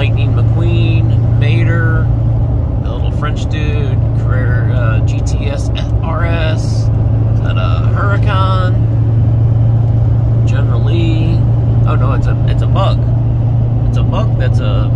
Lightning McQueen, Mater, the little French dude, Carrera uh, GT3 RS, and a Huracan, General Lee. Oh no, it's a it's a bug. It's a bug that's a